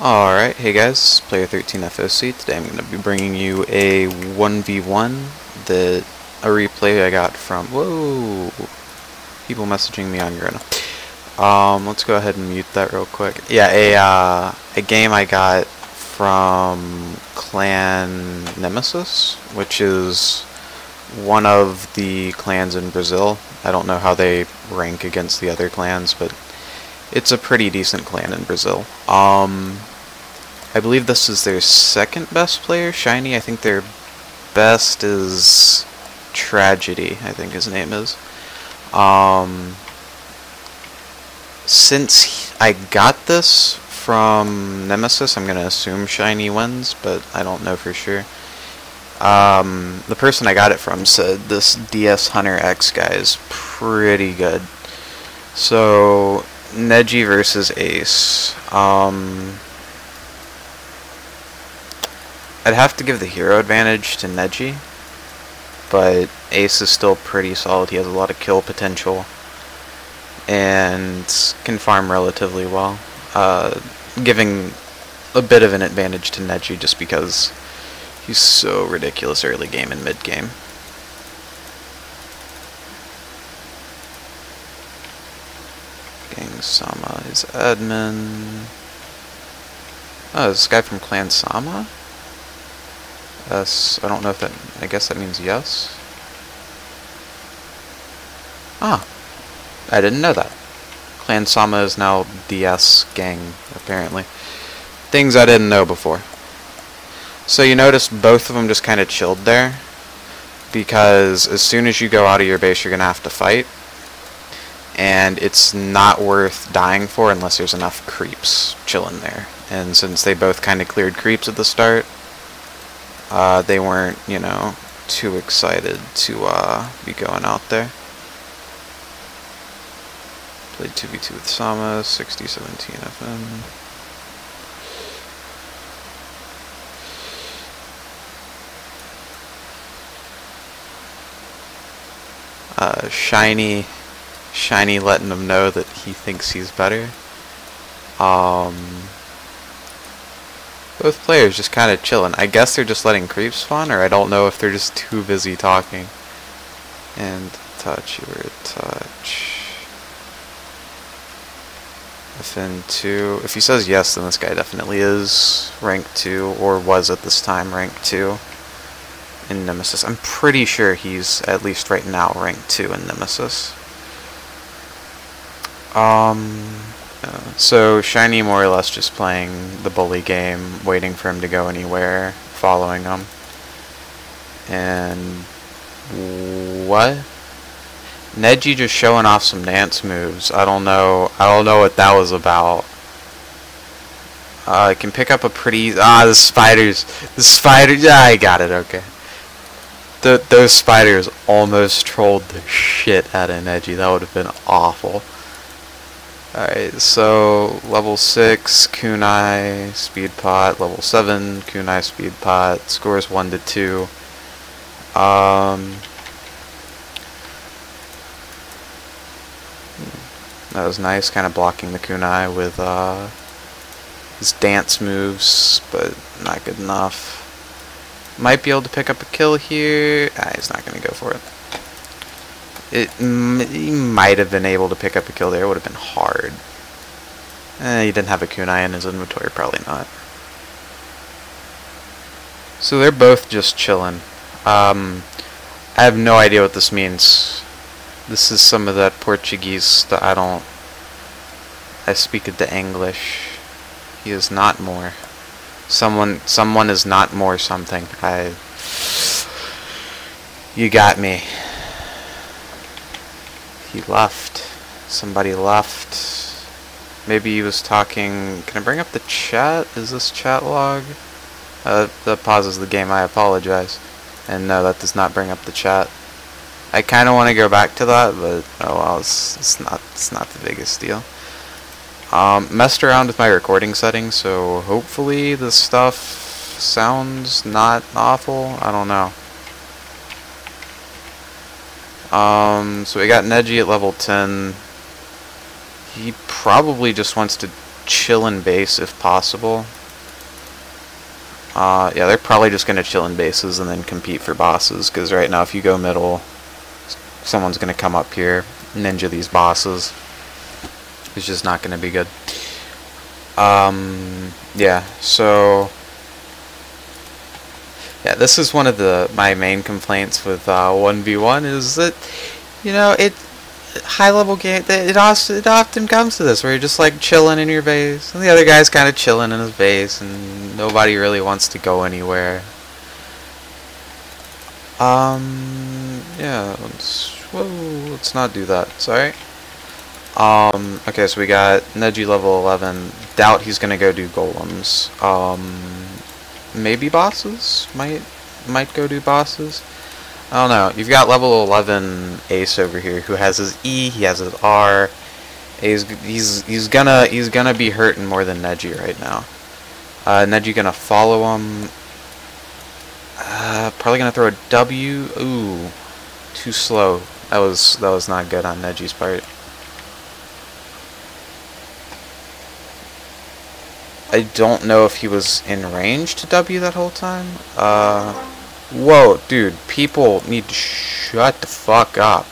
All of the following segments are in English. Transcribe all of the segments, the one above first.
Alright, hey guys, Player 13 FOC. Today I'm going to be bringing you a 1v1 that a replay I got from. Whoa! People messaging me on Garena. Um, let's go ahead and mute that real quick. Yeah, a, uh, a game I got from Clan Nemesis, which is one of the clans in Brazil. I don't know how they rank against the other clans, but it's a pretty decent clan in Brazil. Um, I believe this is their second best player, Shiny. I think their best is Tragedy, I think his name is. Um, since I got this from Nemesis, I'm going to assume Shiny wins, but I don't know for sure. Um, the person I got it from said this DS Hunter X guy is pretty good. So, Neji versus Ace. Um, I'd have to give the hero advantage to Neji, but Ace is still pretty solid. He has a lot of kill potential and can farm relatively well, uh, giving a bit of an advantage to Neji just because he's so ridiculous early game and mid game. Gang Sama is admin. Oh, this guy from Clan Sama? S. I don't know if that. I guess that means yes. Ah. I didn't know that. Clan Sama is now DS gang, apparently. Things I didn't know before. So you notice both of them just kind of chilled there. Because as soon as you go out of your base, you're going to have to fight. And it's not worth dying for unless there's enough creeps chilling there. And since they both kind of cleared creeps at the start, uh, they weren't, you know, too excited to uh, be going out there. Played 2v2 with Sama, 6017 FM. Uh, Shiny, Shiny letting him know that he thinks he's better. Um, both players just kind of chilling. I guess they're just letting creeps spawn, or I don't know if they're just too busy talking. And touch, you were touch. FN2. If he says yes, then this guy definitely is rank 2, or was at this time rank 2 in Nemesis. I'm pretty sure he's, at least right now, rank 2 in Nemesis. Um, so Shiny more or less just playing the bully game, waiting for him to go anywhere, following him. And what? Neji just showing off some dance moves. I don't know. I don't know what that was about. Uh, I can pick up a pretty... Ah, the spiders. The spiders. Ah, I got it. Okay. The, those spiders almost trolled the shit out of Neji. That would have been awful. Alright, so level 6, Kunai, Speed Pot, level 7, Kunai, Speed Pot, scores 1 to 2. Um, that was nice, kind of blocking the Kunai with uh, his dance moves, but not good enough. Might be able to pick up a kill here. Ah, he's not going to go for it. It he might have been able to pick up a kill there. It would have been hard. Eh, he didn't have a kunai in his inventory. Probably not. So they're both just chilling. Um, I have no idea what this means. This is some of that Portuguese that I don't... I speak it the English. He is not more. Someone, someone is not more something. I... You got me. He left. Somebody left. Maybe he was talking... Can I bring up the chat? Is this chat log? Uh, that pauses the game, I apologize. And no, that does not bring up the chat. I kind of want to go back to that, but oh well, it's, it's not it's not the biggest deal. Um, messed around with my recording settings, so hopefully this stuff sounds not awful. I don't know. Um, so we got Neji at level 10. He probably just wants to chill in base if possible. Uh, yeah, they're probably just going to chill in bases and then compete for bosses, because right now if you go middle, someone's going to come up here, ninja these bosses. It's just not going to be good. Um, yeah, so... Yeah, this is one of the my main complaints with uh, 1v1 is that, you know, it high level game it often, it often comes to this where you're just like chilling in your base and the other guy's kind of chilling in his base and nobody really wants to go anywhere. Um yeah let's whoa let's not do that sorry. Um okay so we got Neji level 11 doubt he's gonna go do golems. Um maybe bosses might might go do bosses I don't know. You've got level 11 Ace over here who has his E, he has his R. He's he's he's gonna he's gonna be hurting more than Neji right now. Uh, Neji gonna follow him. Uh, probably gonna throw a W. Ooh, too slow. That was that was not good on Neji's part. I don't know if he was in range to W that whole time. Uh. Whoa, dude, people need to shut the fuck up.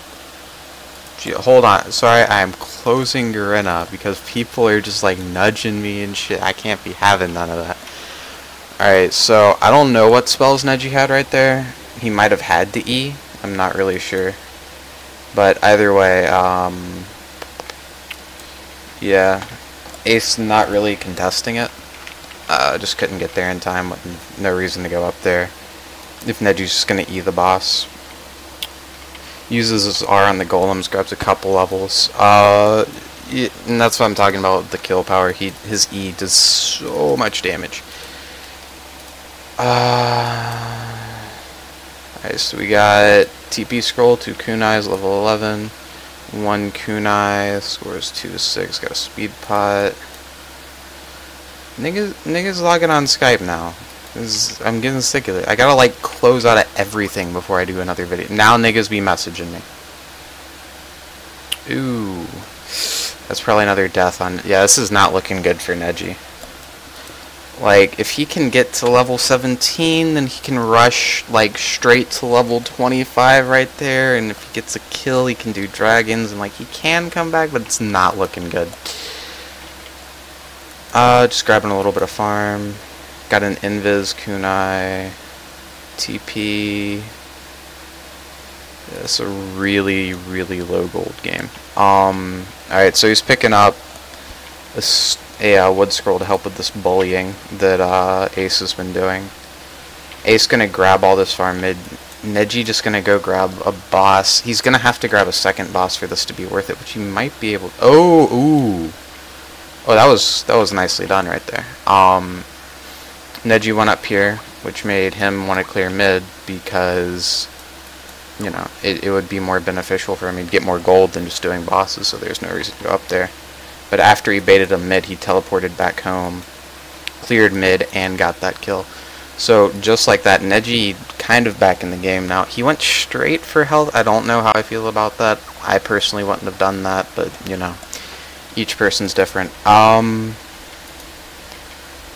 Gee, hold on, sorry, I'm closing Garena because people are just like nudging me and shit. I can't be having none of that. Alright, so I don't know what spells Neji had right there. He might have had the E. I'm not really sure. But either way, um, yeah, Ace not really contesting it. Uh, just couldn't get there in time. No reason to go up there if Neji's just going to E the boss. Uses his R on the golems, grabs a couple levels. Uh, and that's what I'm talking about, the kill power. He His E does so much damage. Uh, Alright, so we got TP scroll, two kunais, level 11. One kunai, scores 2 to 6, got a speed pot. Niggas, niggas logging on Skype now. Is, I'm getting sick of it. I gotta like close out of everything before I do another video. Now niggas be messaging me. Ooh. That's probably another death on... Yeah, this is not looking good for Neji. Like, if he can get to level 17, then he can rush, like, straight to level 25 right there. And if he gets a kill, he can do dragons. And, like, he can come back, but it's not looking good. Uh, just grabbing a little bit of farm. Got an Invis, Kunai, TP. Yeah, it's a really, really low gold game. Um, alright, so he's picking up a, a uh, wood scroll to help with this bullying that uh, Ace has been doing. Ace gonna grab all this farm mid. Neji just gonna go grab a boss. He's gonna have to grab a second boss for this to be worth it, which he might be able. To. Oh, ooh. Oh, that was that was nicely done right there. Um, Neji went up here, which made him want to clear mid because, you know, it, it would be more beneficial for him. He'd get more gold than just doing bosses, so there's no reason to go up there. But after he baited a mid, he teleported back home, cleared mid, and got that kill. So just like that, Neji kind of back in the game now. He went straight for health. I don't know how I feel about that. I personally wouldn't have done that, but, you know, each person's different. Um,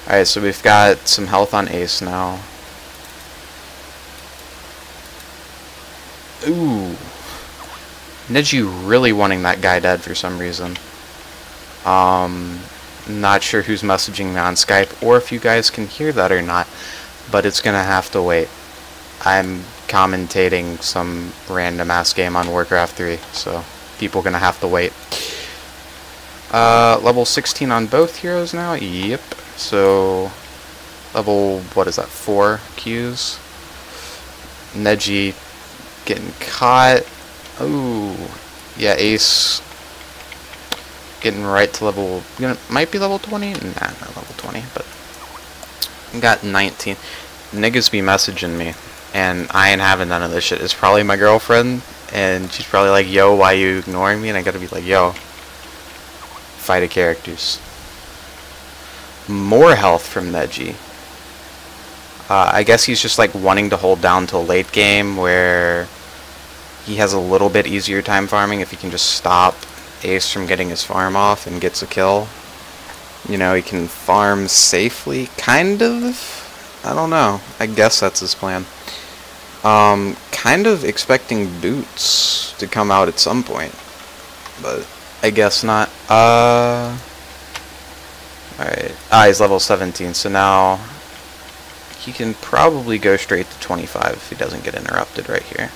Alright, so we've got some health on Ace now. Ooh. Neji really wanting that guy dead for some reason. Um, not sure who's messaging me on Skype or if you guys can hear that or not, but it's gonna have to wait. I'm commentating some random ass game on Warcraft 3, so people gonna have to wait. Uh, level 16 on both heroes now? Yep. So, level, what is that, 4 Qs. Neji getting caught. Ooh. Yeah, Ace getting right to level, you know, might be level 20? Nah, not level 20, but got 19. Niggas be messaging me, and I ain't having none of this shit. It's probably my girlfriend, and she's probably like, yo, why you ignoring me? And I gotta be like, yo, fight of characters more health from Neji. Uh, I guess he's just like wanting to hold down till late game where he has a little bit easier time farming if he can just stop Ace from getting his farm off and gets a kill. You know, he can farm safely, kind of. I don't know. I guess that's his plan. Um, kind of expecting boots to come out at some point, but I guess not. Uh, alright. Ah, he's level 17, so now he can probably go straight to 25 if he doesn't get interrupted right here.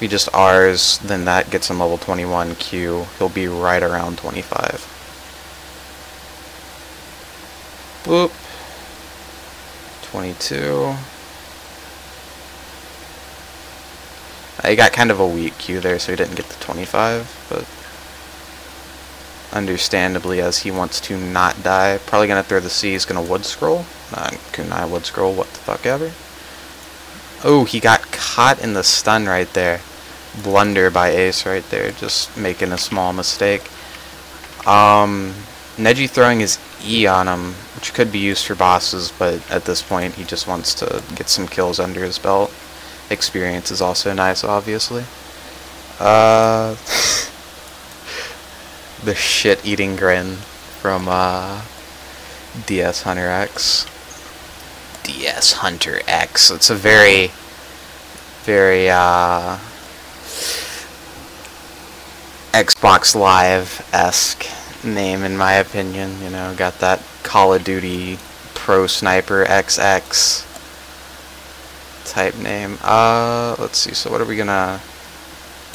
If he just R's, then that gets him level 21 Q. He'll be right around 25. Whoop. 22. Uh, he got kind of a weak Q there, so he didn't get the 25, but understandably, as he wants to not die, probably gonna throw the C, he's gonna Wood Scroll. Not Kunai Wood Scroll, what the fuck ever. Oh, he got caught in the stun right there. Blunder by Ace right there, just making a small mistake. Um, Neji throwing his E on him, which could be used for bosses, but at this point he just wants to get some kills under his belt. Experience is also nice, obviously. Uh, the shit-eating grin from uh, DS Hunter X. DS Hunter X. It's a very, very uh, Xbox Live-esque name in my opinion. You know, got that Call of Duty Pro Sniper XX type name. Uh, let's see, so what are we gonna...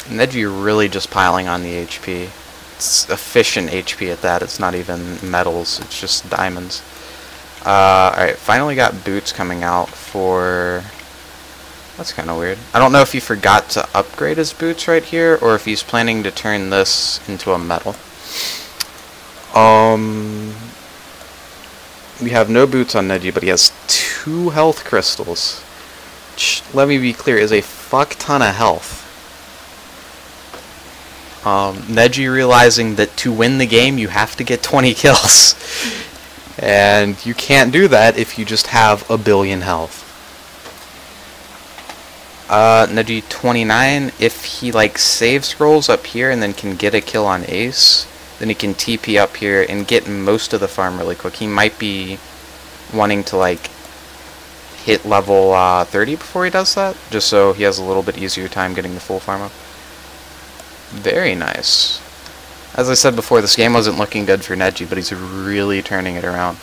Neji really just piling on the HP. It's efficient HP at that, it's not even metals, it's just diamonds. Uh, alright, finally got boots coming out for... That's kind of weird. I don't know if he forgot to upgrade his boots right here, or if he's planning to turn this into a metal. Um, we have no boots on Neji, but he has two health crystals. Which, let me be clear, is a fuck ton of health. Um, Neji realizing that to win the game, you have to get 20 kills. and you can't do that if you just have a billion health. Uh, Neji 29, if he like save scrolls up here and then can get a kill on Ace, then he can TP up here and get most of the farm really quick. He might be wanting to like hit level uh, 30 before he does that, just so he has a little bit easier time getting the full farm up. Very nice. As I said before, this game wasn't looking good for Neji, but he's really turning it around.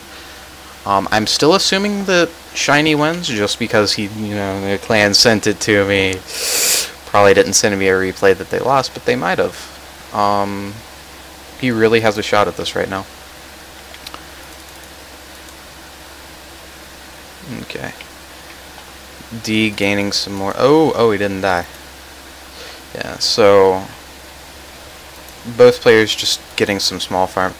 Um, I'm still assuming that Shiny wins, just because he, you know, the clan sent it to me. Probably didn't send me a replay that they lost, but they might have. Um, he really has a shot at this right now. Okay. D gaining some more. Oh, oh, he didn't die. Yeah, so both players just getting some small farm.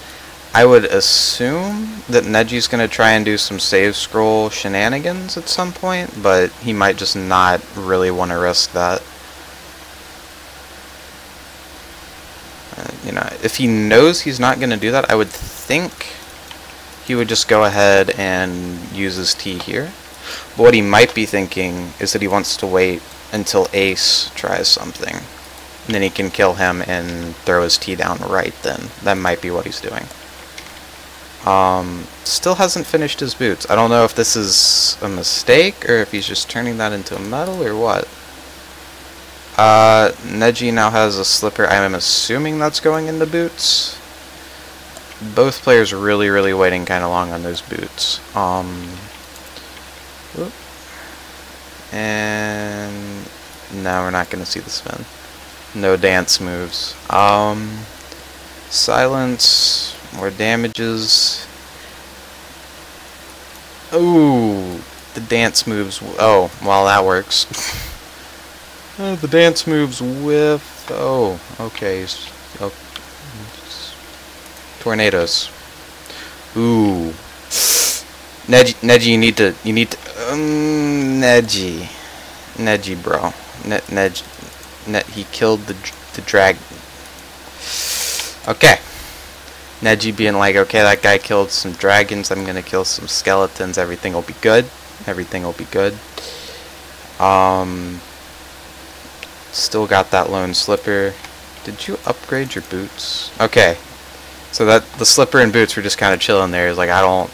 I would assume that Neji's going to try and do some save scroll shenanigans at some point, but he might just not really want to risk that. Uh, you know, if he knows he's not going to do that, I would think he would just go ahead and use his T here. But what he might be thinking is that he wants to wait until Ace tries something. And then he can kill him and throw his T down right then. That might be what he's doing. Um, still hasn't finished his boots. I don't know if this is a mistake or if he's just turning that into a metal or what. Uh, Neji now has a slipper. I'm assuming that's going into boots. Both players are really, really waiting kind of long on those boots. Um, and now we're not going to see the spin. No dance moves. Um, silence, more damages. Ooh, the dance moves. Oh, well, that works. Uh, the dance moves with... Oh, okay. Oh, tornadoes. Ooh. Neji, Neji, you need to... You need to... Um, Neji. Neji, bro. Ne, Neji. Net, he killed the, the drag... Okay. Neji being like, okay, that guy killed some dragons, I'm gonna kill some skeletons, everything will be good. Everything will be good. Um... Still got that lone slipper. Did you upgrade your boots? Okay. So that the slipper and boots were just kind of chilling there. He's like, I don't,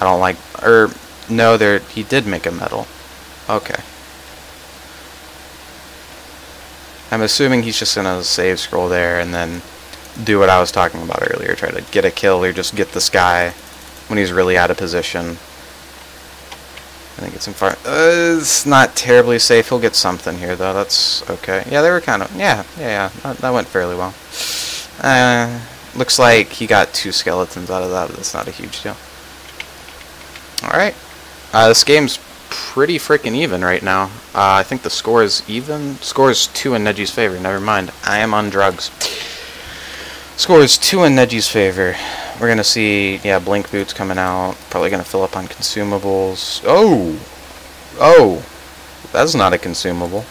I don't like, or no, there he did make a medal. Okay. I'm assuming he's just gonna save scroll there and then do what I was talking about earlier. Try to get a kill or just get this guy when he's really out of position. I think it's in far. Uh, it's not terribly safe. He'll get something here though. That's okay. Yeah, they were kind of. Yeah, yeah, yeah. That, that went fairly well. Uh, looks like he got two skeletons out of that. That's not a huge deal. All right. Uh, this game's pretty freaking even right now. Uh, I think the score is even. Score is two in Neji's favor. Never mind. I am on drugs. Score is two in Neji's favor. We're gonna see, yeah, Blink Boots coming out. Probably gonna fill up on consumables. Oh! Oh! That's not a consumable.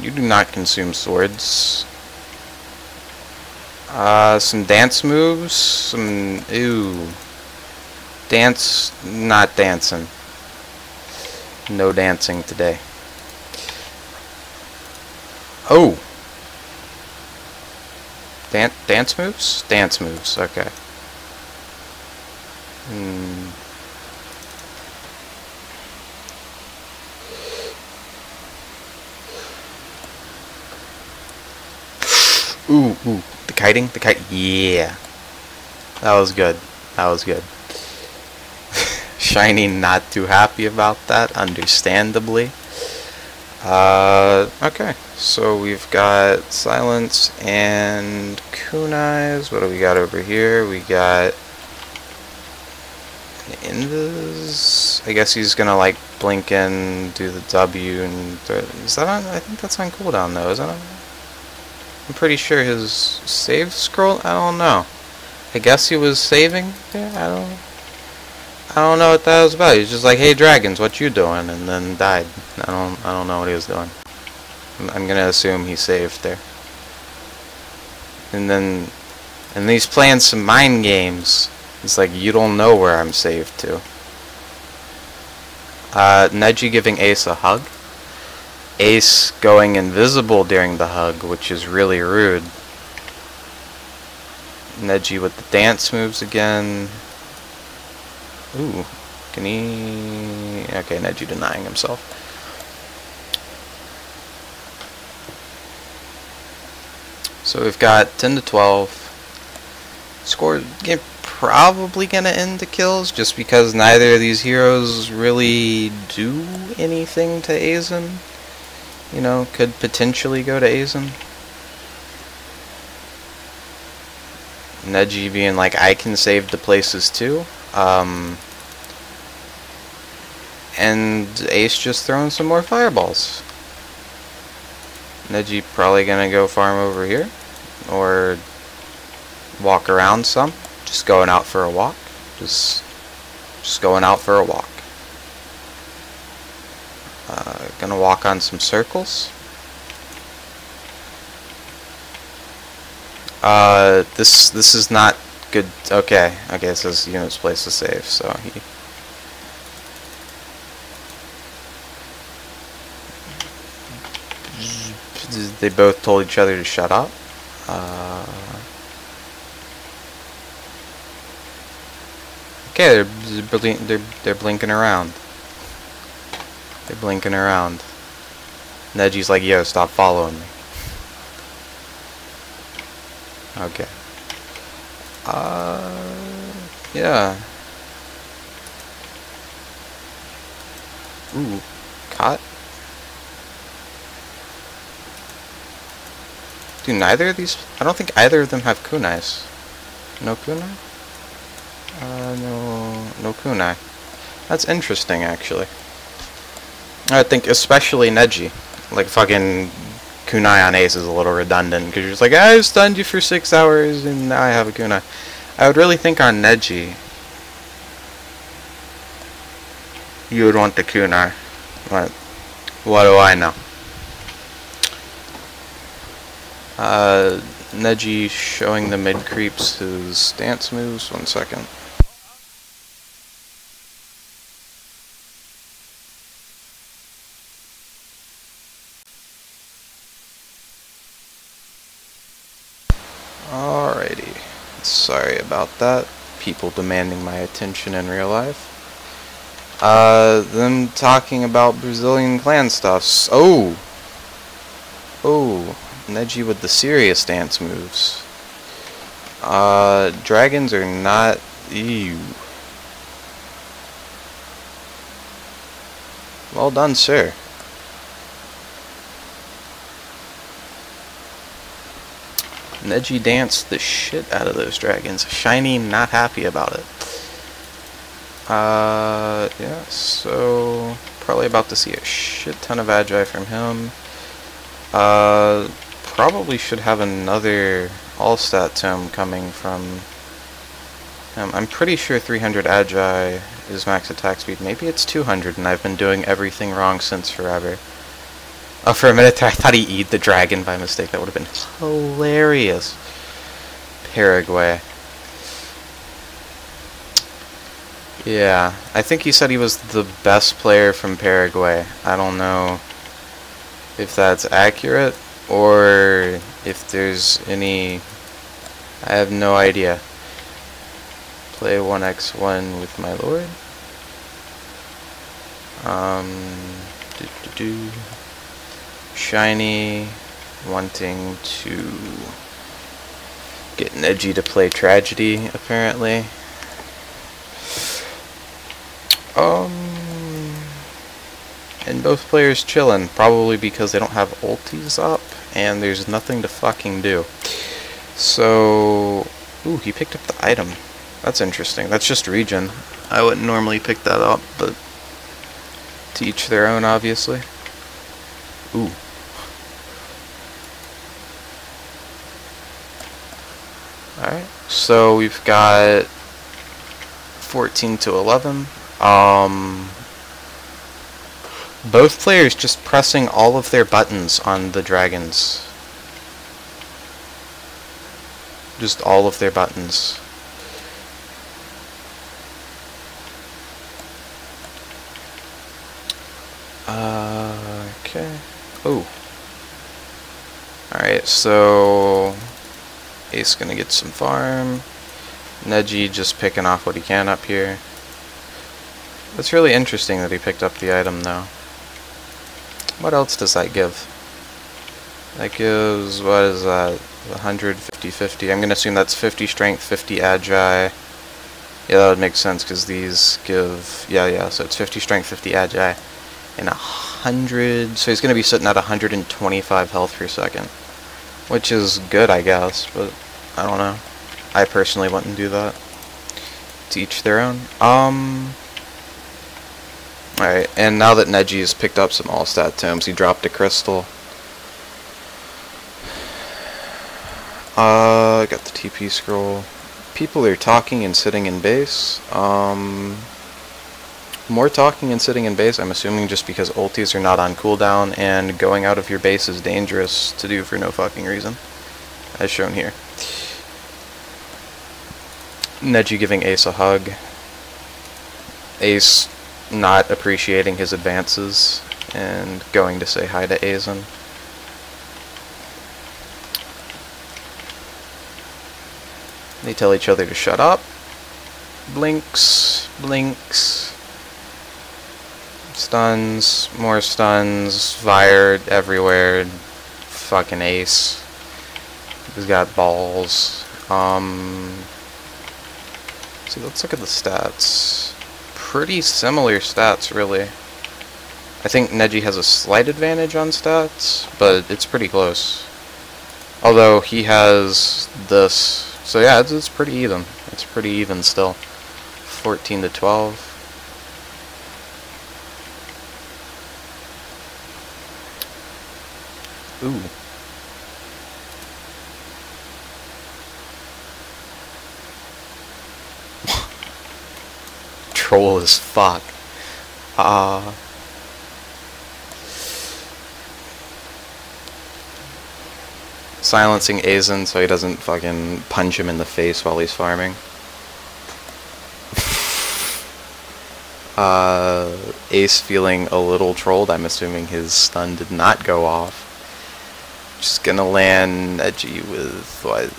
You do not consume swords. Uh, some dance moves. Some, ew. Dance, not dancing. No dancing today. Oh! Dan dance moves? Dance moves, okay. Hmm. Ooh, ooh. The kiting? The kite? Yeah. That was good. That was good. Shiny not too happy about that, understandably. Uh, okay, so we've got Silence and Kunais. What do we got over here? We got Invis. I guess he's gonna like blink in, do the W, and is that on? I think that's on cooldown though. isn't it? I'm pretty sure his save scroll. I don't know. I guess he was saving. Yeah, I don't. I don't know what that was about. He's just like, "Hey, dragons, what you doing?" and then died. I don't. I don't know what he was doing. I'm, I'm gonna assume he saved there. And then, and he's playing some mind games. It's like you don't know where I'm saved to. Uh, Neji giving Ace a hug. Ace going invisible during the hug, which is really rude. Neji with the dance moves again. Ooh, can he... Okay, Neji denying himself. So we've got 10 to 12. Score probably gonna end the kills just because neither of these heroes really do anything to Aizen. You know, could potentially go to Aizen. Neji being like, I can save the places too. Um, and Ace just throwing some more fireballs. Neji probably gonna go farm over here. Or walk around some. Just going out for a walk. Just, just going out for a walk. Uh, gonna walk on some circles. Uh, this this is not good. Okay, okay, it says unit's place to save, so he. They both told each other to shut up. Uh, okay, they're they're they're blinking around. They're blinking around. Neji's like, "Yo, stop following me." Okay. Uh, yeah. Ooh, caught. Do neither of these? I don't think either of them have kunais. No kunai? Uh, no, no kunai. That's interesting, actually. I think especially Neji. Like fucking kunai on ace is a little redundant because you're just like, I've stunned you for six hours and now I have a kunai. I would really think on Neji you would want the kunai. But what do I know? Uh, Neji showing the mid creeps his dance moves. One second. Sorry about that. People demanding my attention in real life. Uh, them talking about Brazilian clan stuffs. Oh! Oh, Neji with the serious dance moves. Uh, dragons are not... Ew. Well done, sir. Neji danced the shit out of those dragons. Shiny not happy about it. Uh, yeah, so probably about to see a shit ton of Agi from him. Uh, probably should have another all-stat tome coming from. I'm pretty sure 300 Agi is max attack speed. Maybe it's 200 and I've been doing everything wrong since forever. Oh, for a minute I thought he eat the dragon by mistake. That would have been hilarious. Paraguay. Yeah, I think he said he was the best player from Paraguay. I don't know if that's accurate or if there's any... I have no idea. Play 1x1 with my lord. Um, doo -doo -doo. Shiny wanting to get Neji to play Tragedy, apparently. Um, and both players chilling, probably because they don't have ultis up, and there's nothing to fucking do. So, ooh, he picked up the item. That's interesting. That's just regen. I wouldn't normally pick that up, but to each their own, obviously. Ooh. Alright, so we've got 14 to 11. Um, both players just pressing all of their buttons on the dragons. Just all of their buttons. Uh, okay. Oh. Alright, so Ace gonna get some farm. Neji just picking off what he can up here. It's really interesting that he picked up the item though. What else does that give? That gives, what is that, 150, 50. I'm gonna assume that's 50 strength, 50 agi. Yeah, that would make sense because these give, yeah, yeah, so it's 50 strength, 50 agi, and 100, so he's gonna be sitting at 125 health per second. Which is good, I guess, but I don't know. I personally wouldn't do that. To each their own. Um. Alright, and now that Neji has picked up some all-stat tomes, he dropped a crystal. Uh, got the TP scroll. People are talking and sitting in base. Um, more talking and sitting in base, I'm assuming just because ultis are not on cooldown and going out of your base is dangerous to do for no fucking reason. As shown here. Neji giving Ace a hug. Ace not appreciating his advances and going to say hi to Azen. They tell each other to shut up. Blinks, blinks. Stuns, more stuns, fired everywhere. Fucking ace. He's got balls. Um, see, let's look at the stats. Pretty similar stats, really. I think Neji has a slight advantage on stats, but it's pretty close. Although he has this. So yeah, it's, it's pretty even. It's pretty even still. 14 to 12. Ooh. Troll as fuck. Uh silencing Azen so he doesn't fucking punch him in the face while he's farming. uh, Ace feeling a little trolled. I'm assuming his stun did not go off. Just gonna land Neji with what?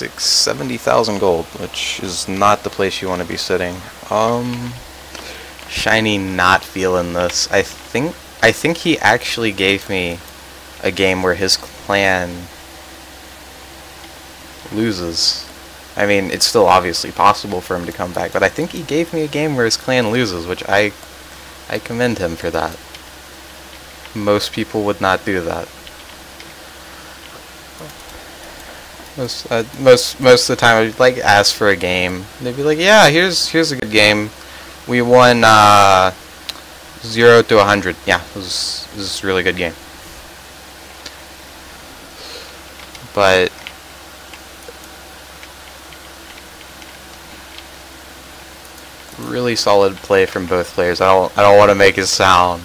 Six seventy thousand gold, which is not the place you want to be sitting. Um, Shiny not feeling this. I think I think he actually gave me a game where his clan loses. I mean, it's still obviously possible for him to come back, but I think he gave me a game where his clan loses, which I I commend him for that. Most people would not do that. Most uh, most most of the time, I'd like ask for a game. They'd be like, "Yeah, here's here's a good game. We won uh, zero to a hundred. Yeah, this is a really good game." But really solid play from both players. I don't I don't want to make it sound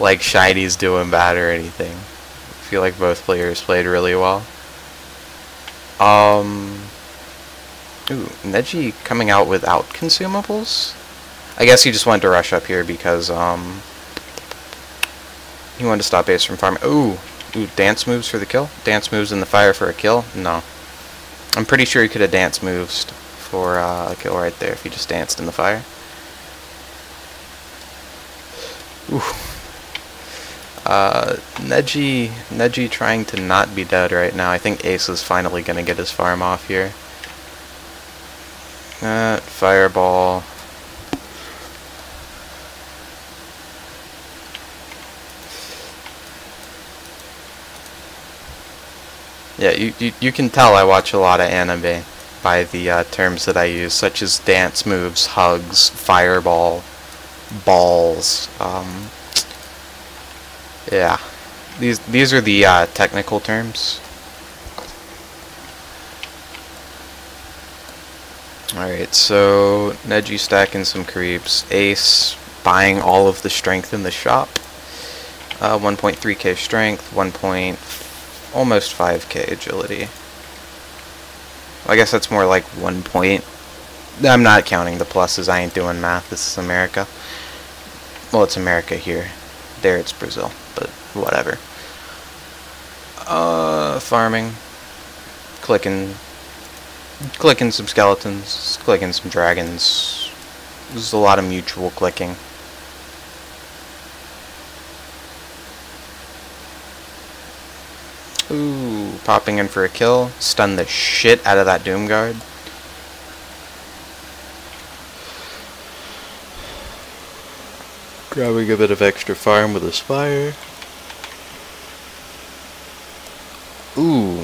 like Shiny's doing bad or anything. I feel like both players played really well. Um, ooh, Neji coming out without consumables? I guess he just wanted to rush up here because, um, he wanted to stop Ace from farming. Ooh, ooh, dance moves for the kill? Dance moves in the fire for a kill? No. I'm pretty sure he could have dance moves for uh, a kill right there if he just danced in the fire. Ooh. Uh, Neji, Neji trying to not be dead right now. I think Ace is finally going to get his farm off here. Uh, fireball. Yeah, you, you, you can tell I watch a lot of anime by the uh, terms that I use, such as dance moves, hugs, fireball, balls, um, yeah. These these are the uh, technical terms. Alright, so Neji stacking some creeps. Ace buying all of the strength in the shop. Uh, 1.3k strength, 1. Point, almost 5k agility. I guess that's more like 1 point. I'm not counting the pluses, I ain't doing math, this is America. Well, it's America here. There it's Brazil whatever. Uh, farming, clicking, clicking some skeletons, clicking some dragons. There's a lot of mutual clicking. Ooh, popping in for a kill. Stun the shit out of that Doom Guard. Grabbing a bit of extra farm with a spire. Ooh.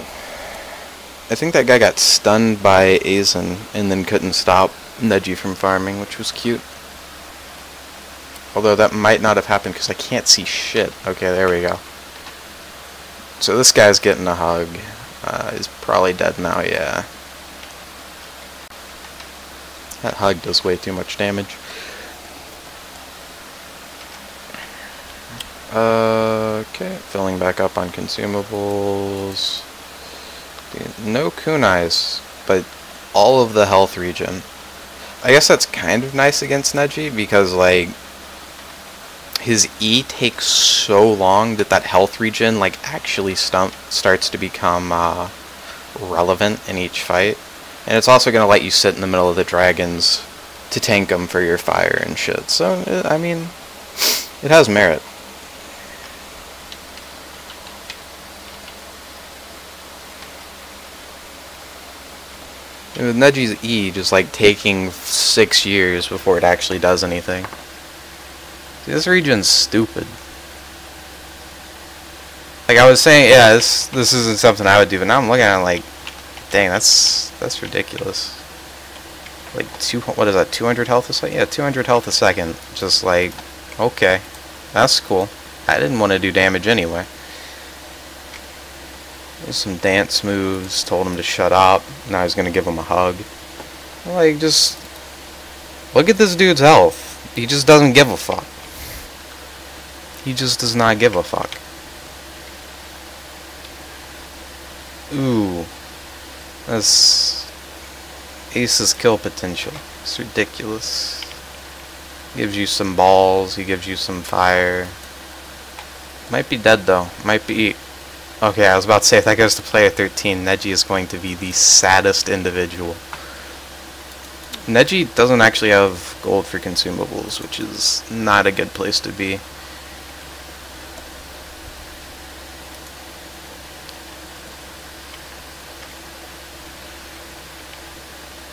I think that guy got stunned by Azen and then couldn't stop Neji from farming, which was cute. Although that might not have happened because I can't see shit. Okay, there we go. So this guy's getting a hug. Uh, he's probably dead now, yeah. That hug does way too much damage. Okay, filling back up on consumables. No kunais, but all of the health regen. I guess that's kind of nice against Neji because, like, his E takes so long that that health regen, like, actually stump starts to become uh, relevant in each fight. And it's also going to let you sit in the middle of the dragons to tank them for your fire and shit. So, I mean, it has merit. With Neji's E just like taking six years before it actually does anything. See, this regen's stupid. Like I was saying, yeah, this this isn't something I would do, but now I'm looking at it like, dang, that's that's ridiculous. Like two, what is that? 200 health a second? Yeah, 200 health a second. Just like, okay, that's cool. I didn't want to do damage anyway some dance moves, told him to shut up. Now he's gonna give him a hug. Like, just look at this dude's health. He just doesn't give a fuck. He just does not give a fuck. Ooh. That's Ace's kill potential. It's ridiculous. Gives you some balls, he gives you some fire. Might be dead though. Might be Okay, I was about to say, if that goes to player 13, Neji is going to be the saddest individual. Neji doesn't actually have gold for consumables, which is not a good place to be.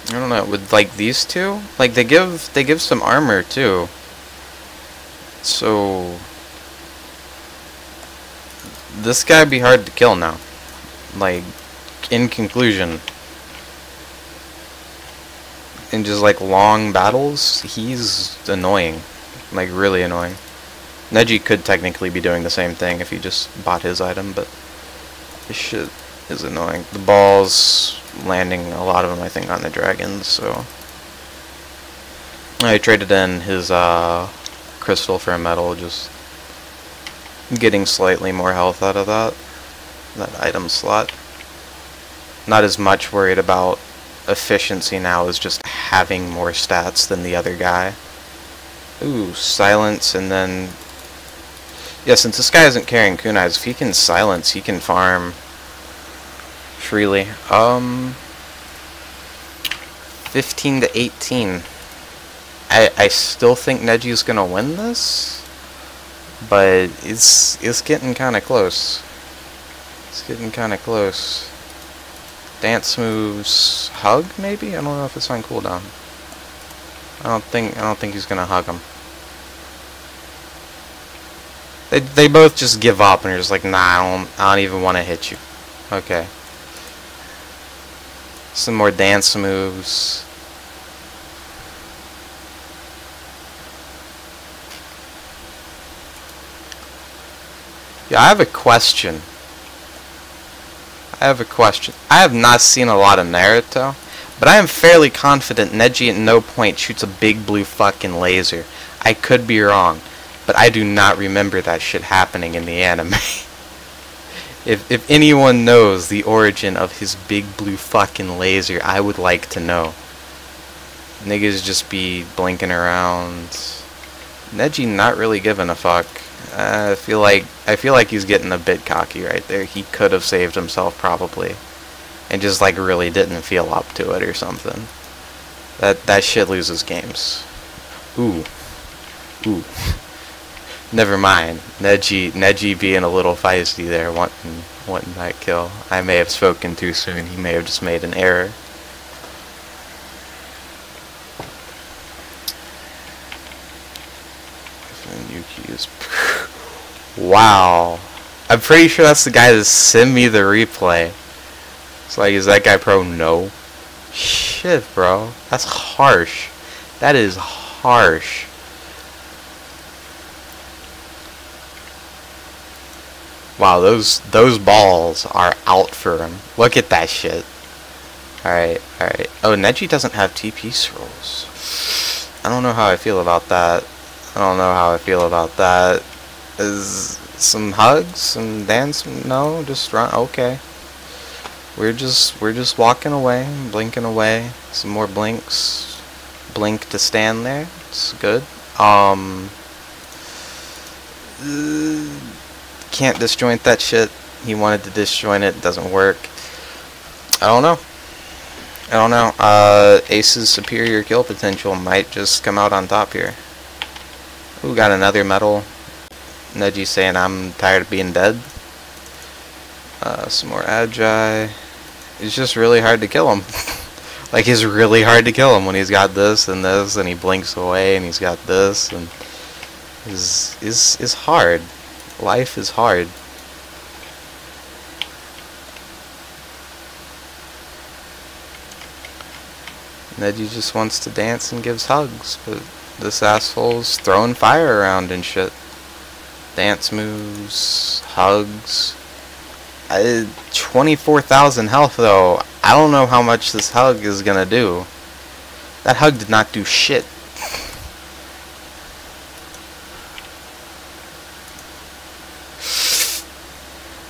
I don't know, with like these two, like they give they give some armor too. So this guy would be hard to kill now. Like in conclusion, in just like long battles, he's annoying. Like really annoying. Neji could technically be doing the same thing if he just bought his item, but this shit is annoying. The balls landing a lot of them I think on the dragons, so I traded in his uh, crystal for a metal, just getting slightly more health out of that that item slot. Not as much worried about efficiency now as just having more stats than the other guy. Ooh, silence and then yeah, since this guy isn't carrying kunais, if he can silence, he can farm freely. Um, 15 to 18. I I still think Neji's gonna win this, but it's it's getting kind of close. It's getting kind of close. Dance moves, hug maybe. I don't know if it's on cooldown. I don't think I don't think he's gonna hug him. They they both just give up and are just like, nah, I don't I don't even want to hit you. Okay. Some more dance moves. Yeah, I have a question. I have a question. I have not seen a lot of Naruto, but I am fairly confident Neji at no point shoots a big blue fucking laser. I could be wrong, but I do not remember that shit happening in the anime. if if anyone knows the origin of his big blue fucking laser, I would like to know. Niggas just be blinking around. Neji not really giving a fuck. I feel like I feel like he's getting a bit cocky right there. He could have saved himself probably, and just like really didn't feel up to it or something. That that shit loses games. Ooh, ooh. Never mind. Neji Neji being a little feisty there, wanting wanting that kill. I may have spoken too soon. He may have just made an error. Is Wow. I'm pretty sure that's the guy that sent me the replay. It's like, is that guy pro? No. Shit, bro. That's harsh. That is harsh. Wow, those those balls are out for him. Look at that shit. Alright, alright. Oh, Neji doesn't have TP scrolls. I don't know how I feel about that. I don't know how I feel about that. Is some hugs, some dance? No, just run. Okay. We're just we're just walking away, blinking away. Some more blinks. Blink to stand there. It's good. Um. Can't disjoint that shit. He wanted to disjoint it. Doesn't work. I don't know. I don't know. Uh, Ace's superior kill potential might just come out on top here. Got another medal. Neji saying I'm tired of being dead. Uh, some more Agi. It's just really hard to kill him. like it's really hard to kill him when he's got this and this and he blinks away and he's got this and is is is hard. Life is hard. Neji just wants to dance and gives hugs, but this asshole's throwing fire around and shit dance moves, hugs. I, 24,000 health though. I don't know how much this hug is gonna do. That hug did not do shit.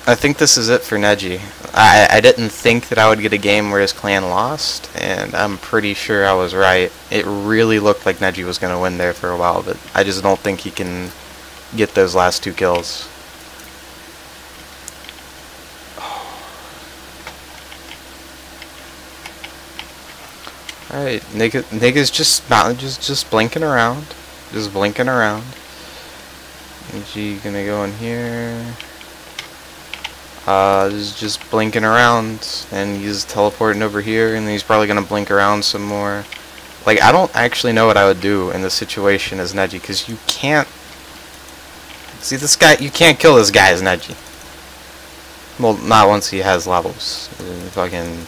I think this is it for Neji. I, I didn't think that I would get a game where his clan lost, and I'm pretty sure I was right. It really looked like Neji was going to win there for a while, but I just don't think he can get those last two kills. Alright, nigga, niggas just just just blinking around, just blinking around. Neji gonna go in here? Uh, just just blinking around, and he's teleporting over here, and he's probably gonna blink around some more. Like I don't actually know what I would do in this situation as Neji, because you can't. See this guy, you can't kill this guy as Neji. Well, not once he has levels. Uh, fucking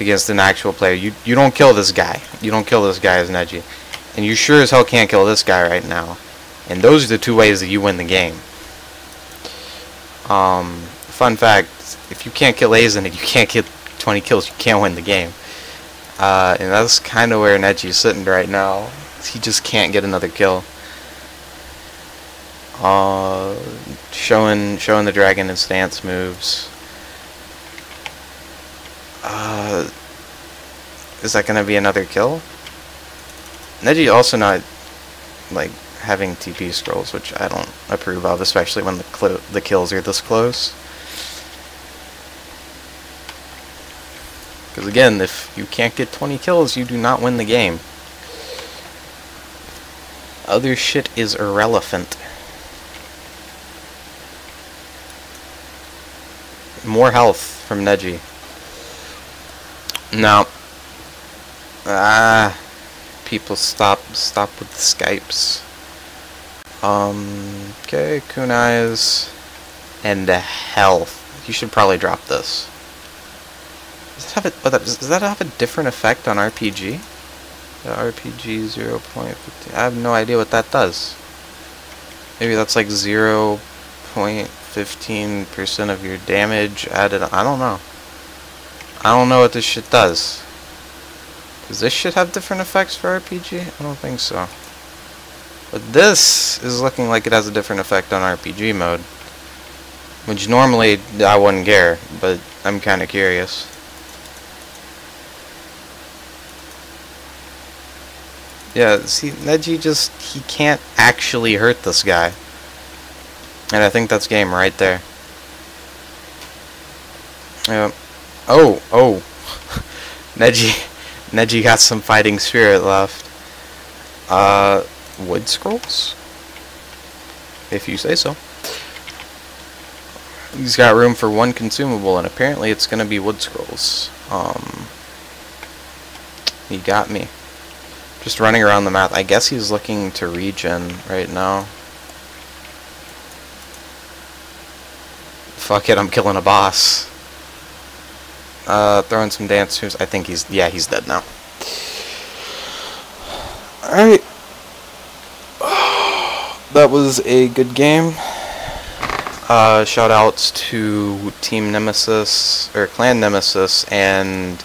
against an actual player. You you don't kill this guy. You don't kill this guy as Neji. And you sure as hell can't kill this guy right now. And those are the two ways that you win the game. Um, fun fact, if you can't kill Aizen and you can't get 20 kills, you can't win the game. Uh, and that's kind of where Neji's sitting right now. He just can't get another kill. Uh, showing showing the dragon and stance moves. Uh, is that gonna be another kill? Neji also not like having TP scrolls, which I don't approve of, especially when the the kills are this close. Because again, if you can't get 20 kills, you do not win the game. Other shit is irrelevant. More health from Neji. No. Ah. People stop stop with the Skypes. Um okay, kunais and health. You should probably drop this. Does that have a, oh, does that have a different effect on RPG? The RPG 0 0.15. I have no idea what that does. Maybe that's like 0.15% of your damage added. I don't know. I don't know what this shit does. Does this shit have different effects for RPG? I don't think so. But this is looking like it has a different effect on RPG mode. Which normally I wouldn't care, but I'm kind of curious. Yeah, see, Neji just, he can't actually hurt this guy. And I think that's game right there. Yeah. Oh, oh. Neji, Neji got some fighting spirit left. Uh, wood scrolls? If you say so. He's got room for one consumable, and apparently it's gonna be wood scrolls. Um, he got me. Just running around the map. I guess he's looking to regen right now. Fuck it, I'm killing a boss. Uh, throwing some dance moves. I think he's, yeah, he's dead now. Alright. That was a good game. Uh, shout outs to Team Nemesis, or Clan Nemesis, and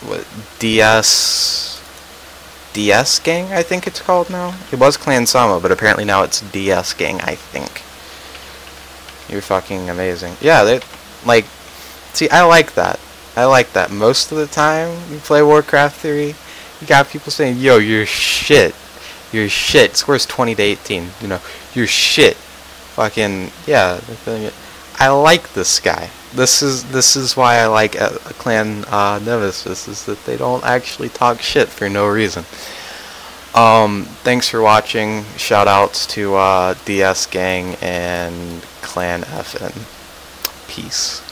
what, DS, DS Gang, I think it's called now? It was Clan Sama, but apparently now it's DS Gang, I think. You're fucking amazing. Yeah, they like, see, I like that. I like that. Most of the time, you play Warcraft 3, you got people saying, yo, you're shit. You're shit. Scores 20 to 18. You know, you're shit fucking yeah. I like this guy. This is this is why I like a, a clan uh, Nemesis is that they don't actually talk shit for no reason. Um, thanks for watching. Shout outs to uh, DS Gang and Clan FN. Peace.